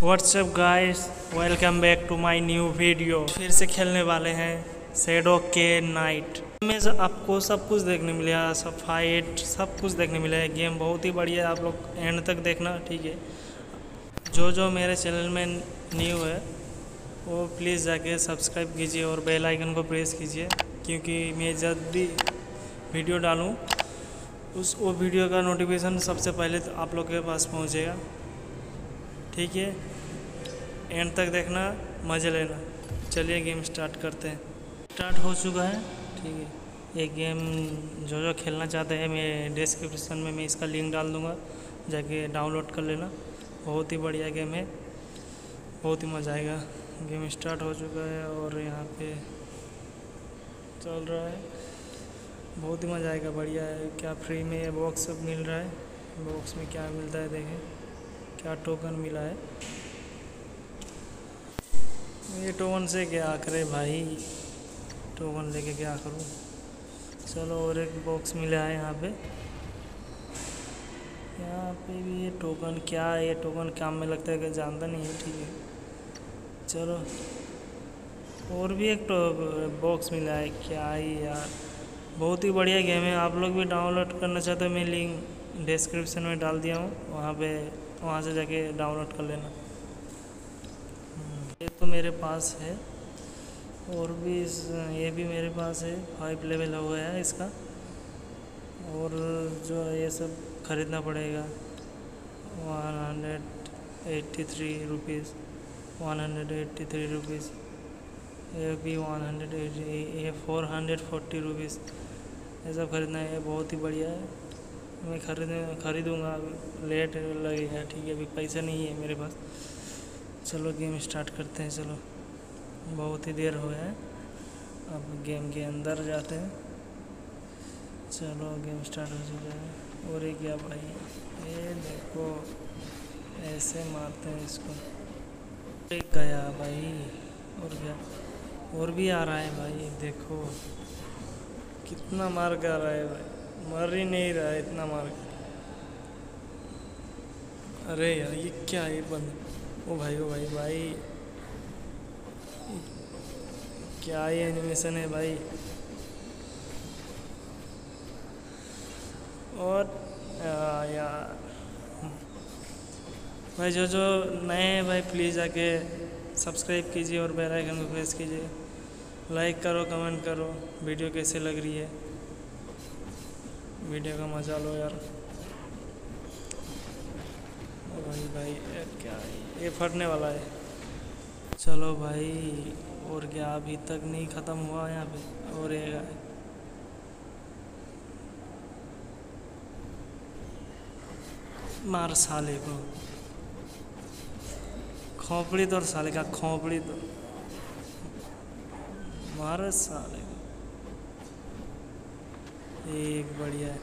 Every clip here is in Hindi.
What's up guys welcome back to my new video फिर से खेलने वाले हैं शेडो के नाइट में से आपको सब कुछ देखने मिलेगा सब फाइट सब कुछ देखने मिलेगा गेम बहुत ही बढ़िया है, आप लोग एंड तक देखना, ठीक है। जो जो मेरे चैनल में न्यू है, वो प्लीज़ जाके सब्सक्राइब कीजिए और बेल आइकन को प्रेस कीजिए, क्योंकि मैं जब भी वीडियो डालूँ, उस, वो वीडियो का नोटिफिकेशन सबसे पहले तो आप लोग के पास पहुंचेगा। ठीक है? एंड तक देखना, मज़े लेना। चलिए गेम स्टार्ट करते हैं। स्टार्ट हो चुका है। ठीक है। ये गेम जो जो खेलना चाहते हैं, मैं डिस्क्रिप्शन में मैं इसका लिंक डाल दूँगा। जाके डाउनलोड कर लेना। बहुत ही बढ़िया गेम है। बहुत ही मज़ा आएगा। गेम स्टार्ट हो चुका है और यहाँ पे चल रहा है। बहुत ही मज़ा आएगा। बढ़िया है। क्या फ्री में ये बॉक्स सब मिल रहा है? बॉक्स में क्या मिलता है देखें। क्या टोकन मिला है? ये टोकन से क्या करे भाई? टोकन लेके क्या करूँ? चलो और एक बॉक्स मिला है यहाँ पे। यहाँ पे भी ये टोकन क्या है? ये टोकन काम में लगता है कि जानता नहीं है, ठीक है। चलो। और भी एक बॉक्स मिला है, क्या ही यार? बहुत ही बढ़िया गेम है। आप लोग भी डाउनलोड करना चाहते हो, मैं लिंक डिस्क्रिप्शन में डाल दिया हूँ। वहाँ पे वहाँ से जाके डाउनलोड कर लेना। ये तो मेरे पास है। और भी इस, ये भी मेरे पास है। फाइव लेवल हो गया है इसका। और जो ये सब ख़रीदना पड़ेगा। One hundred eighty three rupees one hundred eighty three rupees ये भी वन हंड्रेड ये फोर हंड्रेड फोर्टी रुपीज़ ये सब ख़रीदना है। बहुत ही बढ़िया है। मैं खरीद, खरीदूँगा लेट लगेगा ठीक है, अभी पैसा नहीं है मेरे पास। चलो गेम स्टार्ट करते हैं, चलो। बहुत ही देर हो है। अब गेम के अंदर जाते हैं। चलो गेम स्टार्ट हो चुका है। और ये क्या भाई? ये देखो, ऐसे मारते हैं इसको। गया भाई। और क्या? और भी आ रहा है भाई, देखो। कितना मार कर रहा है भाई। मर ही नहीं रहा इतना मार अरे यार, ये क्या है? बंद। ओ भाई ओ भाई भाई। क्या ये एनिमेशन है भाई। और यार। भाई, जो जो नए हैं भाई प्लीज़ आके सब्सक्राइब कीजिए और बेल आइकन को प्रेस कीजिए। लाइक करो कमेंट करो। वीडियो कैसे लग रही है? वीडियो का मज़ा लो यार। भाई भाई क्या है? ये फटने वाला है। चलो भाई, और क्या, अभी तक नहीं ख़त्म हुआ यहाँ पे? और ये मार साले को खोपड़ी तो साले का खोपड़ी तो। मार साले एक बढ़िया है।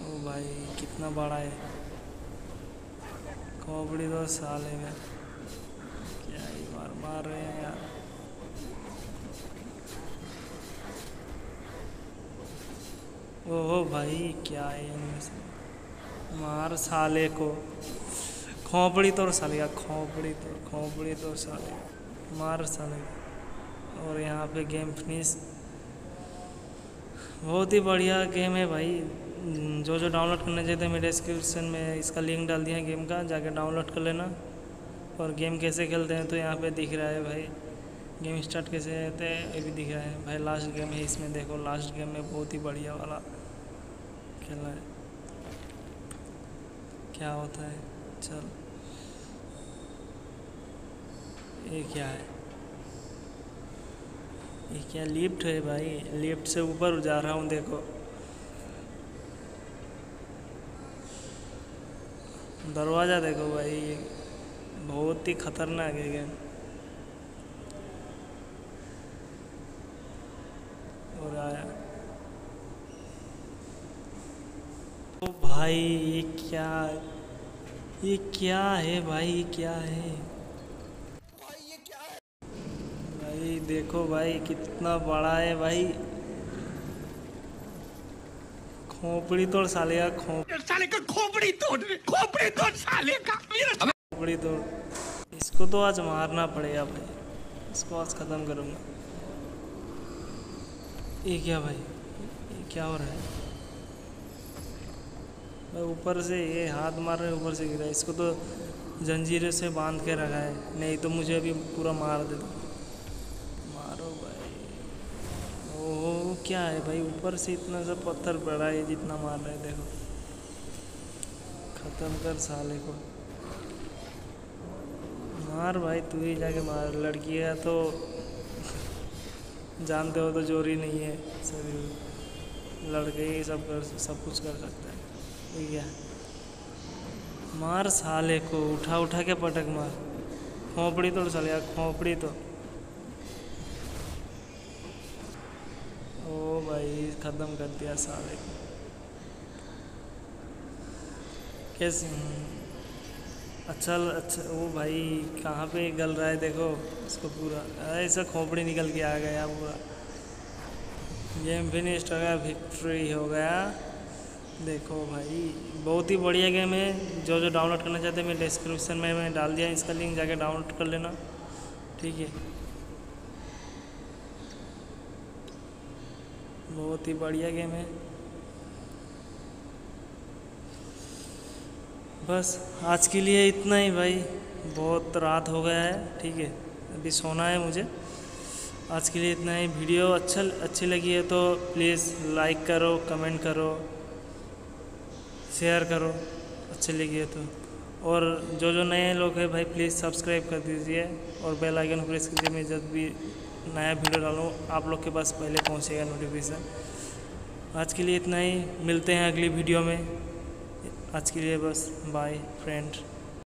ओ भाई, कितना बड़ा है। खोपड़ी तो साले में क्या ही मार मार रहे हैं यार। ओहो भाई, क्या है इनमें से। मार साले को। खोपड़ी तो साले का खोपड़ी तो खोपड़ी तो साले। मार साले। और यहाँ पे गेम फिनिश। बहुत ही बढ़िया गेम है भाई। जो जो डाउनलोड करना चाहते हैं मैं डिस्क्रिप्शन में, इसका लिंक डाल दिया गेम का, जाके डाउनलोड कर लेना। और गेम कैसे खेलते हैं तो यहाँ पे दिख रहा है भाई। गेम स्टार्ट कैसे रहते हैं, ये भी दिख रहा है। भाई लास्ट गेम है इसमें, देखो लास्ट गेम में बहुत ही बढ़िया वाला खेला है। क्या होता है? चल। ये क्या है? ये क्या लिफ्ट है भाई? लिफ्ट से ऊपर जा रहा हूँ, देखो। दरवाज़ा देखो भाई, ये बहुत ही खतरनाक है गेम और आया ओ भाई, ये क्या ये क्या है भाई, ये क्या है? भाई देखो भाई कितना बड़ा है भाई। खोपड़ी तोड़ साले का खोप साले का खोपड़ी तोड़ खोपड़ी तोड़ साले का। बड़ी दौड़ इसको तो आज मारना पड़ेगा भाई। इसको आज ख़त्म करूँगा। ये क्या भाई? ये क्या हो रहा है? भाई ऊपर से ये हाथ मार रहे ऊपर से गिरा इसको तो जंजीरें से बाँध के रखा है। नहीं तो मुझे अभी पूरा मार दे मारो भाई ओह क्या है भाई? ऊपर से इतना सा पत्थर पड़ा है, जितना मार रहे देखो। ख़त्म कर साले को। मार भाई, तू ही जाके मार। लड़की है तो जानते हो तो जोरी नहीं है। सभी लड़के ही सब कर, सब कुछ कर सकता है। ठीक है। मार साले को। उठा उठा के पटक मार। खोपड़ी तोड़ साले यार, खोपड़ी तो ओ भाई, ख़त्म कर दिया को कैसे अच्छा अच्छा वो भाई, कहाँ पे गल रहा है? देखो, इसको पूरा ऐसा खोपड़ी निकल के आ गया पूरा। गेम फिनिश्ड हो गया विक्ट्री हो गया। देखो भाई, बहुत ही बढ़िया गेम है। जो जो डाउनलोड करना चाहते हैं मैं डिस्क्रिप्शन में मैं डाल दिया, इसका लिंक जाके डाउनलोड कर लेना। ठीक है। बहुत ही बढ़िया गेम है। बस, आज के लिए इतना ही भाई। बहुत रात हो गया है, ठीक है। अभी सोना है मुझे। आज के लिए इतना ही। वीडियो अच्छा अच्छी लगी है तो प्लीज़ लाइक करो, कमेंट करो, शेयर करो। अच्छी लगी है तो। और जो जो नए लोग हैं भाई, प्लीज़ सब्सक्राइब कर दीजिए और बेल आइकन प्रेस कीजिए, मैं जब भी नया वीडियो डालूँ, आप लोग के पास पहले पहुँचेगा नोटिफिकेशन आज के लिए इतना ही, मिलते हैं अगली वीडियो में। आज के लिए बस बाय फ्रेंड